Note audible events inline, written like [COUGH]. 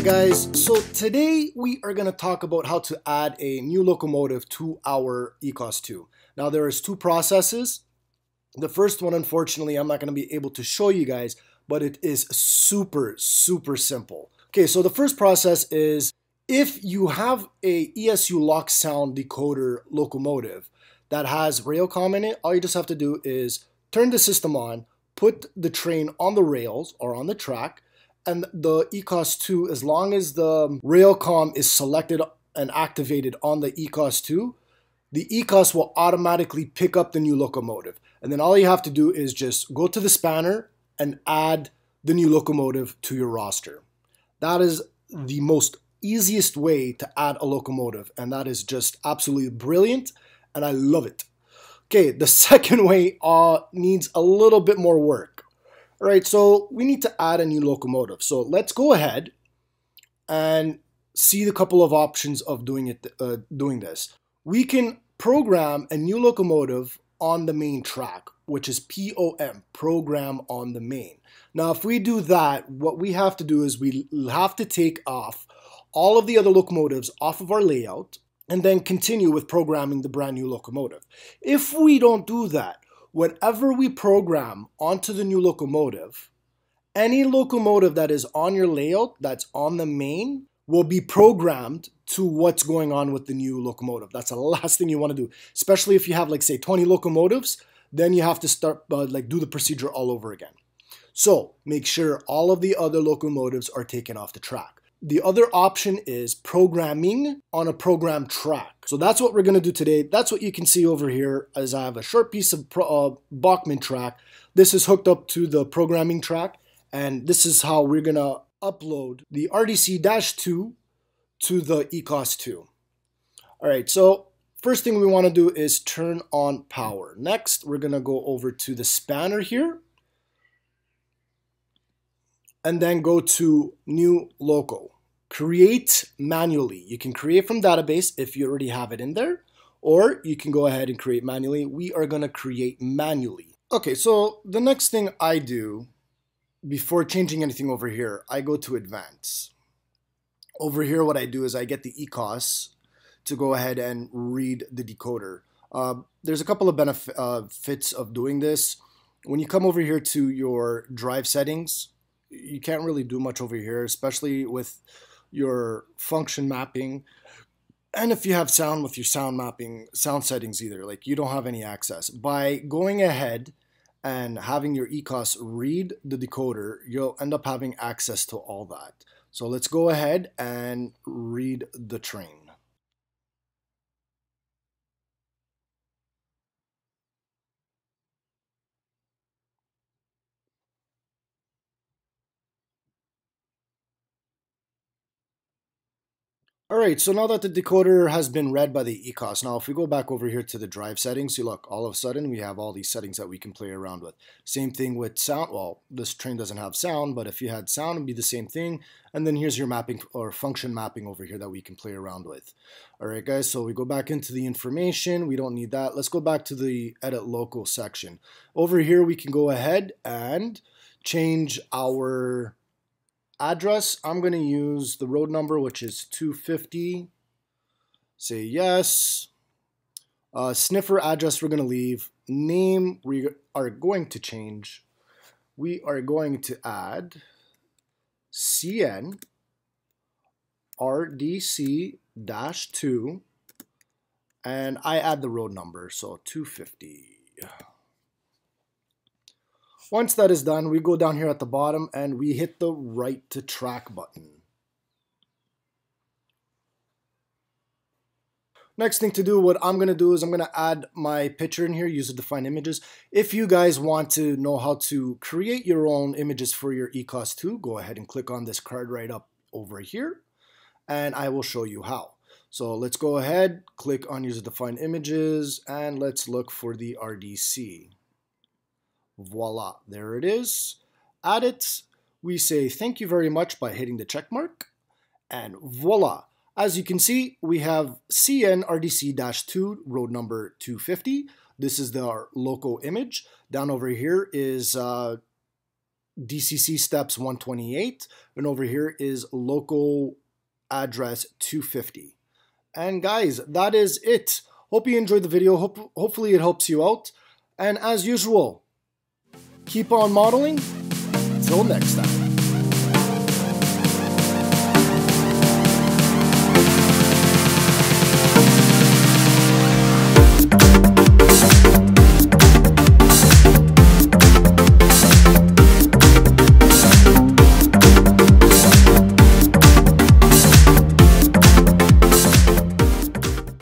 Alright guys, so today we are going to talk about how to add a new locomotive to our ECOS 2. Now there is two processes. The first one unfortunately I'm not going to be able to show you guys, but it is super super simple. Okay, so the first process is if you have a ESU LokSound decoder locomotive that has Railcom in it, all you just have to do is turn the system on, put the train on the rails or on the track, and the ECOS 2, as long as the Railcom is selected and activated on the ECOS 2, the ECOS will automatically pick up the new locomotive. And then all you have to do is just go to the spanner and add the new locomotive to your roster. That is the most easiest way to add a locomotive, and that is just absolutely brilliant, and I love it. Okay, the [LAUGHS] second way uh, needs a little bit more work. All right, so we need to add a new locomotive. So let's go ahead and see the couple of options of doing it, uh, doing this. We can program a new locomotive on the main track, which is POM, program on the main. Now, if we do that, what we have to do is we have to take off all of the other locomotives off of our layout and then continue with programming the brand new locomotive. If we don't do that, whatever we program onto the new locomotive, any locomotive that is on your layout that's on the main will be programmed to what's going on with the new locomotive. That's the last thing you want to do, especially if you have like say 20 locomotives, then you have to start uh, like do the procedure all over again. So make sure all of the other locomotives are taken off the track. The other option is programming on a program track. So that's what we're going to do today. That's what you can see over here as I have a short piece of uh, Bachmann track. This is hooked up to the programming track and this is how we're going to upload the RDC-2 to the ECOS 2. All right, so first thing we want to do is turn on power. Next, we're going to go over to the spanner here and then go to new loco. Create manually. You can create from database if you already have it in there, or you can go ahead and create manually. We are going to create manually. Okay, so the next thing I do before changing anything over here, I go to advance. Over here, what I do is I get the ECOS to go ahead and read the decoder. Uh, there's a couple of benefits uh, of doing this. When you come over here to your drive settings, you can't really do much over here, especially with your function mapping. And if you have sound with your sound mapping, sound settings either, like you don't have any access. By going ahead and having your ECOS read the decoder, you'll end up having access to all that. So let's go ahead and read the train. All right, so now that the decoder has been read by the ECOS, now if we go back over here to the drive settings, you look, all of a sudden we have all these settings that we can play around with. Same thing with sound, well, this train doesn't have sound, but if you had sound, it'd be the same thing. And then here's your mapping or function mapping over here that we can play around with. All right, guys, so we go back into the information. We don't need that. Let's go back to the edit loco section. Over here, we can go ahead and change our address, I'm going to use the road number, which is 250. Say yes. Uh, sniffer address we're going to leave. Name we are going to change. We are going to add CN RDC-2 and I add the road number, so 250. Once that is done, we go down here at the bottom and we hit the write to track button. Next thing to do, what I'm going to do is I'm going to add my picture in here, use user defined images. If you guys want to know how to create your own images for your ECOS 2, go ahead and click on this card right up over here, and I will show you how. So let's go ahead, click on user defined images, and let's look for the RDC. Voila, there it is. Add it. We say thank you very much by hitting the check mark. And voila. As you can see, we have CNRDC-2, road number 250. This is the, our loco image. Down over here is uh, DCC steps 128, and over here is loco address 250. And guys, that is it. Hope you enjoyed the video. Hope, hopefully it helps you out. And as usual, keep on modeling. Until next time.